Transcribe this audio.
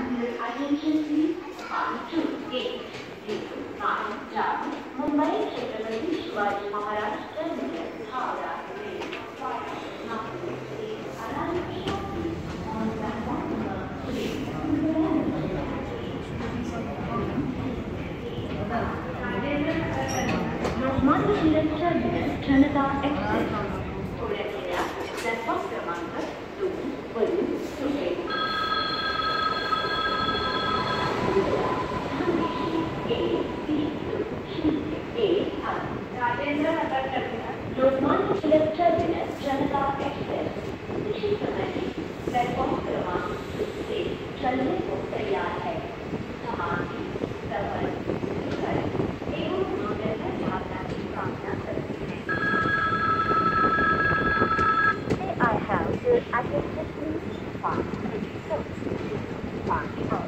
and your attention please on to gate 09 down Mumbai Chhatrapati Shivaji Maharaj Terminus Howrah Mandarin Terminus Trinidad Exit Tilak terminus Janata express इसी समय platform क्रमांक से चलने को तैयार है समाधि सफल सुखद एवं मंगलमय भावना की कामना करती है I have your attention please? One, six, five,